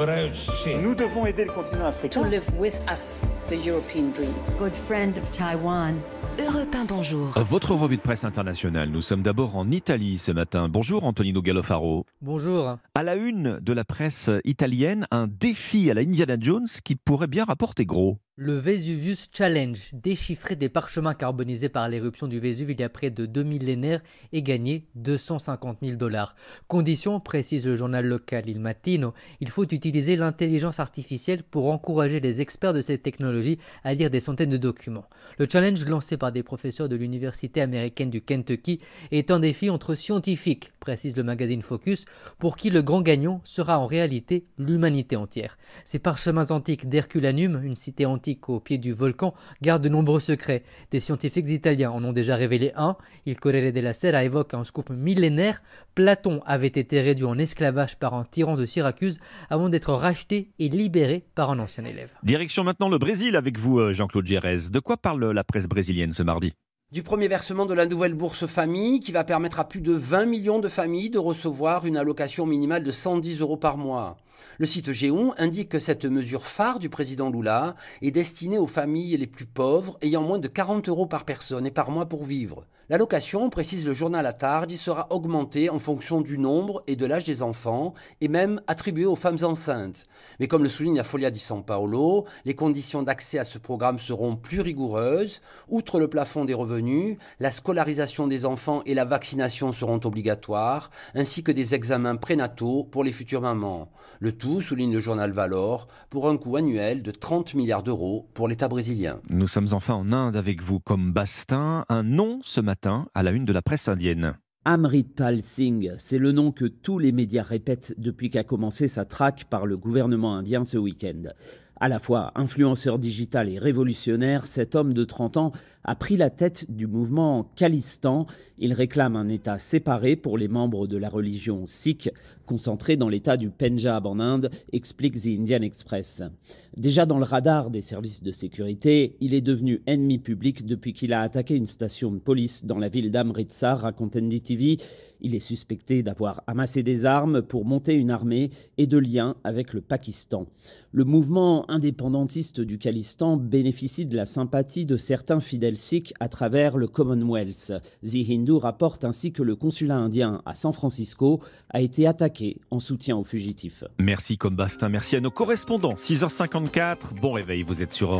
Nous devons aider le continent africain. To live with us, the European dream. Good friend of Taiwan. Europe 1, bonjour. Votre revue de presse internationale. Nous sommes d'abord en Italie ce matin. Bonjour Antonino Gallofaro. Bonjour. À la une de la presse italienne, un défi à la Indiana Jones qui pourrait bien rapporter gros. Le Vesuvius Challenge, déchiffrer des parchemins carbonisés par l'éruption du Vésuve il y a près de deux millénaires et gagner 250 000 dollars. Condition, précise le journal local Il Mattino, il faut utiliser l'intelligence artificielle pour encourager les experts de cette à lire des centaines de documents. Le challenge lancé par des professeurs de l'université américaine du Kentucky est un défi entre scientifiques, précise le magazine Focus, pour qui le grand gagnant sera en réalité l'humanité entière. Ces parchemins antiques d'Herculanum, une cité antique au pied du volcan garde de nombreux secrets. Des scientifiques italiens en ont déjà révélé un. Il Corriere della Sera évoque un scoop millénaire. Platon avait été réduit en esclavage par un tyran de Syracuse avant d'être racheté et libéré par un ancien élève. Direction maintenant le Brésil avec vous, euh, Jean-Claude Gérez. De quoi parle la presse brésilienne ce mardi? Du premier versement de la nouvelle bourse famille qui va permettre à plus de 20 millions de familles de recevoir une allocation minimale de 110 euros par mois. Le site Géon indique que cette mesure phare du président Lula est destinée aux familles les plus pauvres ayant moins de 40 euros par personne et par mois pour vivre. L'allocation, précise le journal à Tardi, sera augmentée en fonction du nombre et de l'âge des enfants et même attribuée aux femmes enceintes. Mais comme le souligne la Folia di San Paolo, les conditions d'accès à ce programme seront plus rigoureuses. Outre le plafond des revenus, la scolarisation des enfants et la vaccination seront obligatoires, ainsi que des examens prénataux pour les futures mamans. Tout, souligne le journal Valor, pour un coût annuel de 30 milliards d'euros pour l'État brésilien. Nous sommes enfin en Inde avec vous comme Bastin. Un nom ce matin à la une de la presse indienne. Amritpal Singh, c'est le nom que tous les médias répètent depuis qu'a commencé sa traque par le gouvernement indien ce week-end. À la fois influenceur digital et révolutionnaire, cet homme de 30 ans a pris la tête du mouvement Khalistan. Il réclame un État séparé pour les membres de la religion sikh, concentré dans l'État du Pendjab en Inde, explique The Indian Express. Déjà dans le radar des services de sécurité, il est devenu ennemi public depuis qu'il a attaqué une station de police dans la ville d'Amritsar, raconte NDTV. Il est suspecté d'avoir amassé des armes pour monter une armée et de liens avec le Pakistan. Le mouvement indépendantiste du Khalistan bénéficie de la sympathie de certains fidèles sikhs à travers le Commonwealth. The Hindu rapporte ainsi que le consulat indien à San Francisco a été attaqué en soutien aux fugitifs. Merci comme Bastin, merci à nos correspondants. 6h54, bon réveil, vous êtes sur